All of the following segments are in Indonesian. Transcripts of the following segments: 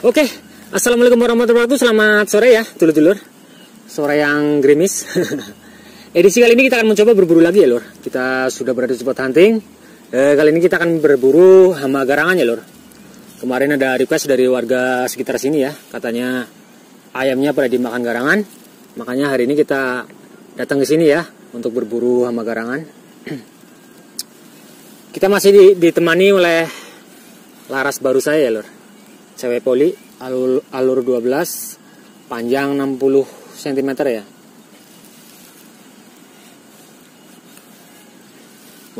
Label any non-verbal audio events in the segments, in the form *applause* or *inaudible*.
Oke, assalamualaikum warahmatullahi wabarakatuh. Selamat sore ya, dulur-dulur. Sore yang gerimis. *laughs* Edisi kali ini kita akan mencoba berburu lagi ya, lur. Kita sudah berada di spot hunting. Eh, kali ini kita akan berburu hama garangan ya, lur. Kemarin ada request dari warga sekitar sini ya, katanya ayamnya pada dimakan garangan. Makanya hari ini kita datang ke sini ya untuk berburu hama garangan. *clears throat* kita masih ditemani oleh laras baru saya ya, lur cewek poli alur, alur 12 panjang 60 cm ya.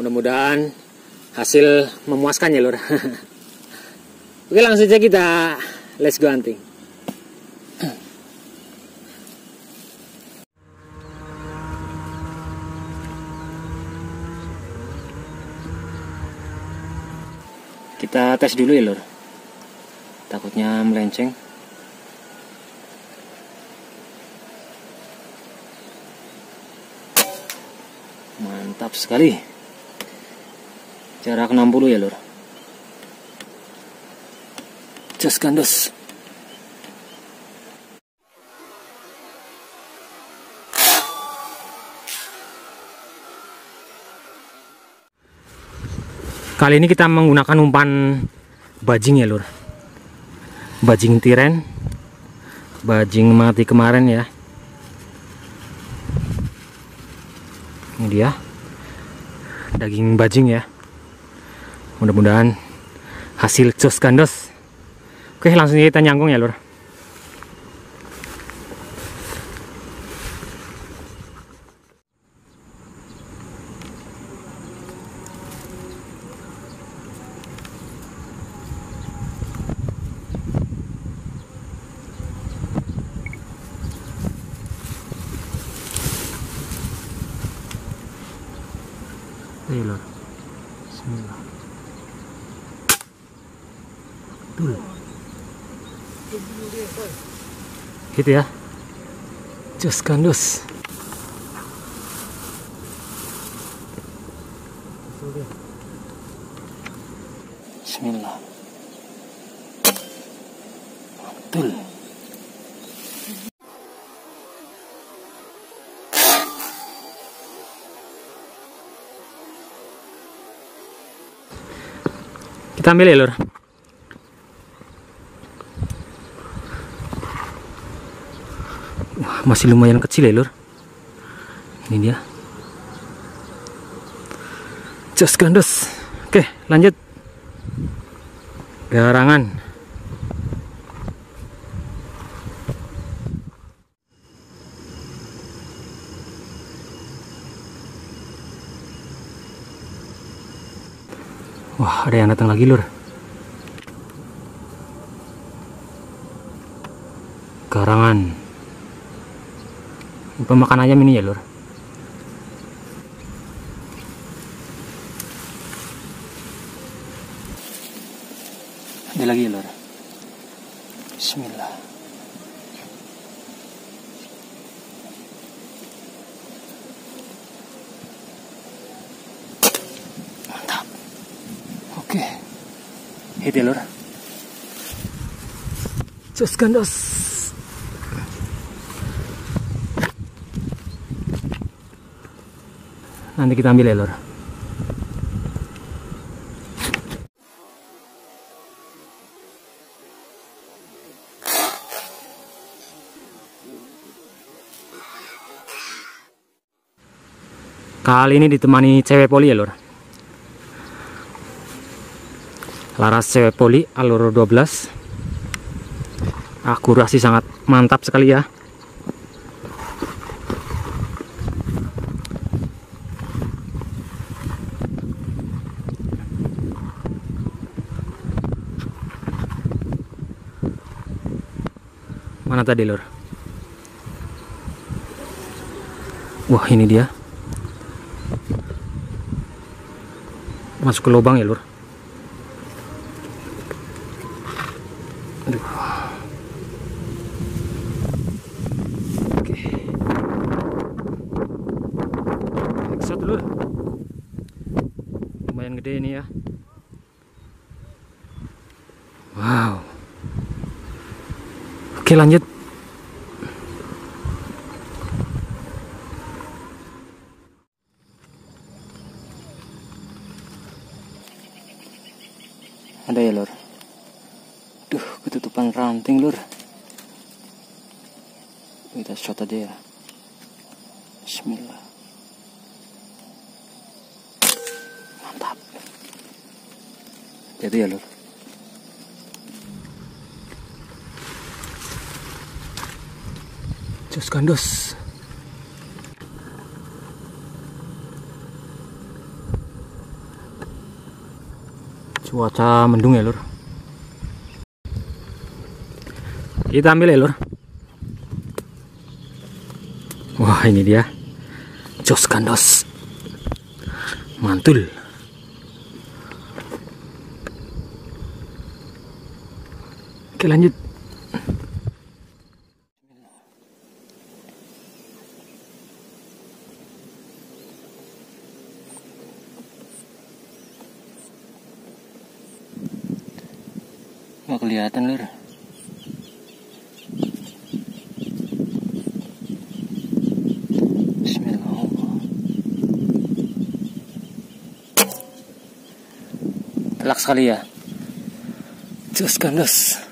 Mudah-mudahan hasil memuaskan ya lur. *laughs* Oke langsung saja kita let's go hunting. Kita tes dulu ya lur takutnya melenceng. Mantap sekali. Jarak 60 ya lur. Just gandos. Kali ini kita menggunakan umpan bajing ya lur bajing tiren. Bajing mati kemarin ya. Ini dia. Daging bajing ya. Mudah-mudahan hasil jos gandos. Oke langsung kita nyangkung ya lur Ayo lor. Bismillah. Betul. Gitu ya. Jos kandos. Bismillah. Betul. Kita ambil ya lur. Wah, masih lumayan kecil ya lur. Ini dia. Just gandos. Oke, lanjut. Garangan. Wah, ada yang datang lagi, Lur. Garangan. Pemakan ayam ini ya, Lur. Ada lagi, Lur. Bismillah. Mantap. Oke. Hit ya, Lur. Jos gandos. Nanti kita ambil Lur. Kali ini ditemani cewek poli ya, Lur. Laras cewek poli alur 12 akurasi sangat mantap sekali ya mana tadi lur wah ini dia masuk ke lubang ya lur. Oke. Lumayan gede ini ya. Wow. Oke lanjut. Ada ya lor. Duh ketutupan ranting lor. Kita shot aja ya. Bismillah. Mantap. Jadi ya lor. Jos kandos. Cuaca mendung ya lur. Kita ambil ya lur. Wah ini dia. Jos kandos. Mantul. Oke lanjut. Nggak kelihatan lur. Telak sekali ya. Jos kandas.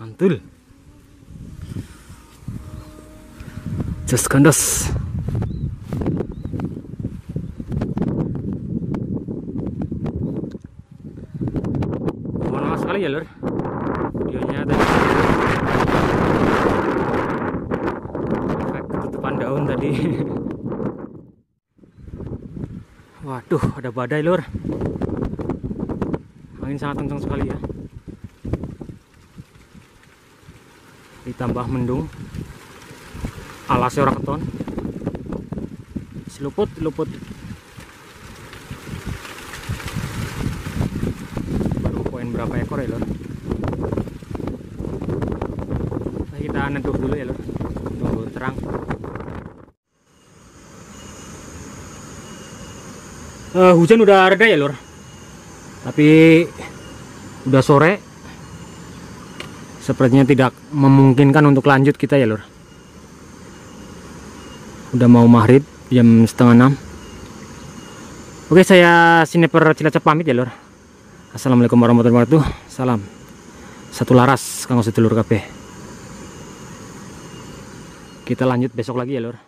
Mantul. Jos kandas. Mohon maaf sekali ya lur Videonya tadi Efek tadi Waduh ada badai lur. Angin sangat kencang sekali ya. Ditambah mendung. Alasnya orang keton. Seluput, luput baru poin berapa ekor ya lor kita nentuk dulu ya lor tunggu terang Eh, hujan udah reda ya lor tapi udah sore sepertinya tidak memungkinkan untuk lanjut kita ya lor udah mau maghrib jam setengah enam oke saya sniper cilacap pamit ya lor Assalamualaikum warahmatullahi wabarakatuh. Salam. Satu laras kanggo sedulur kabeh. Kita lanjut besok lagi ya, Lur.